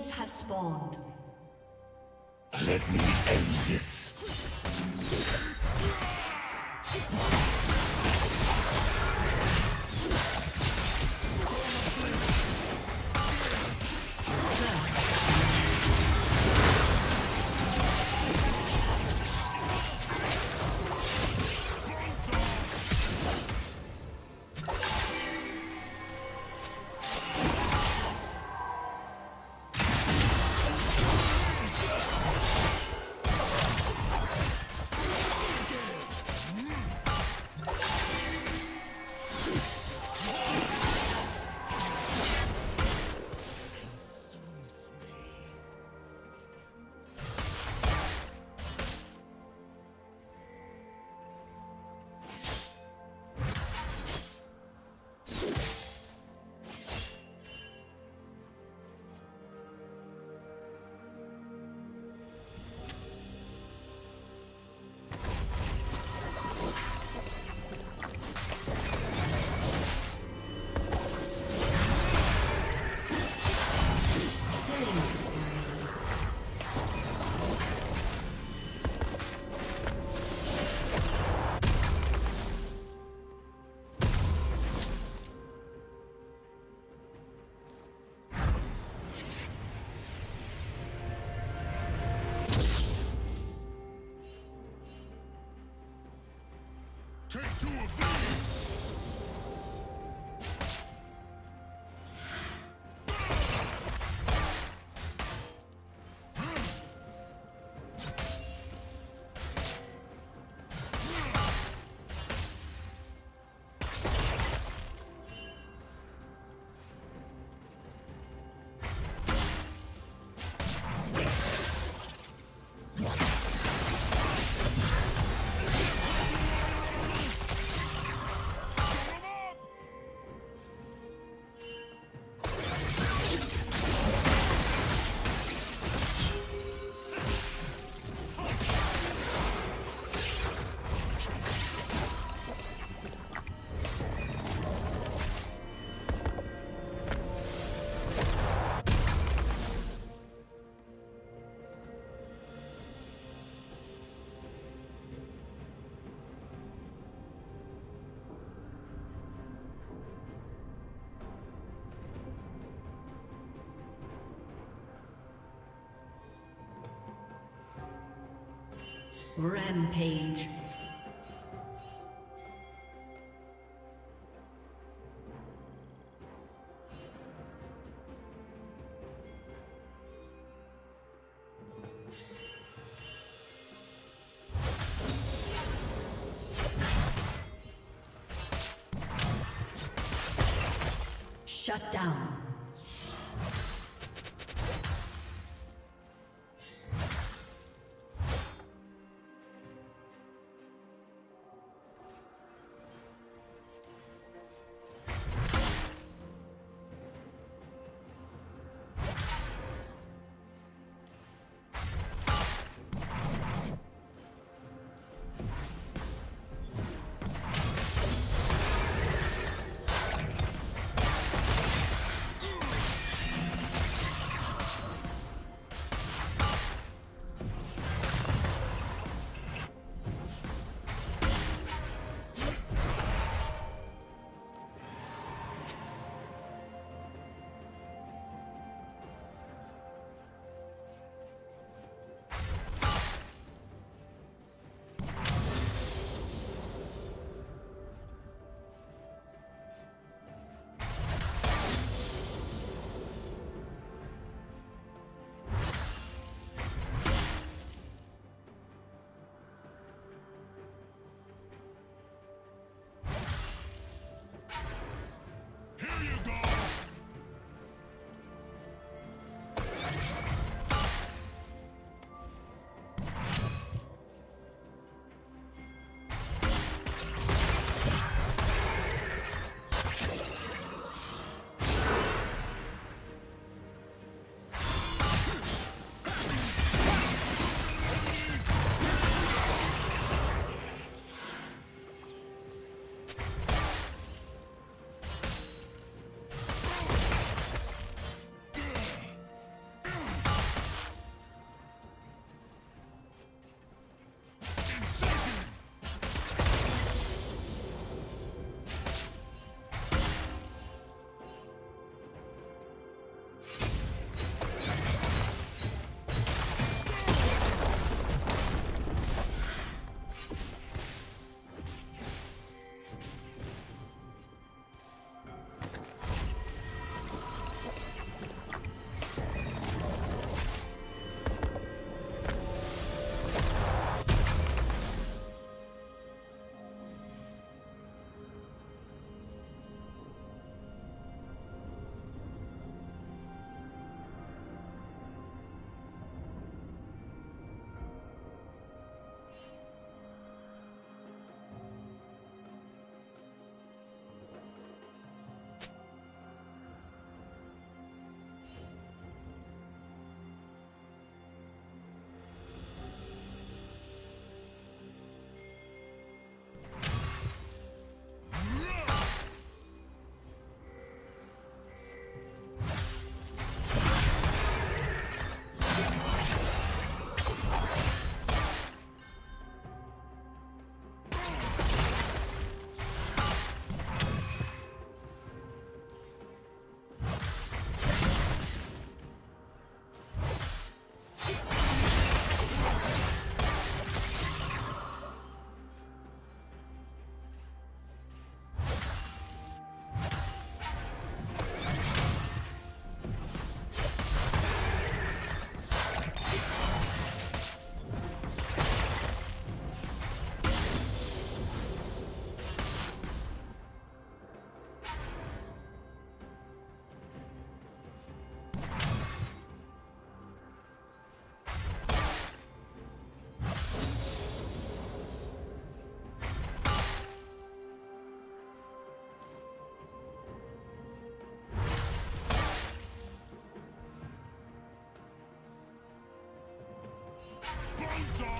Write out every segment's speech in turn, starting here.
Minions have spawned. Let me end this. Take two of these! Rampage. Shut down. Shut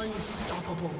Unstoppable.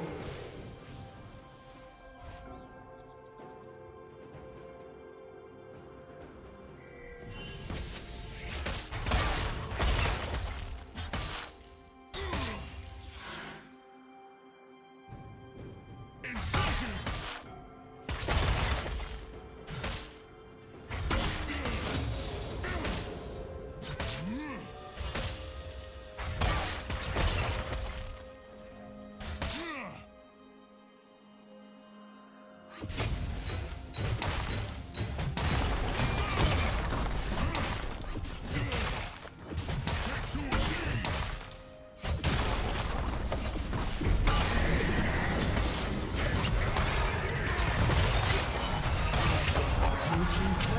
Team's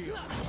Field.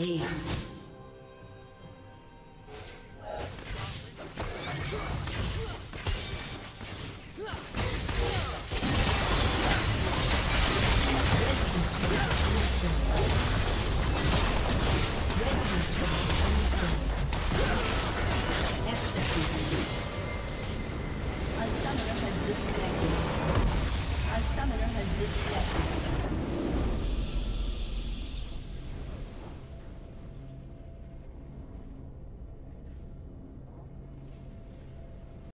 Double. Ace.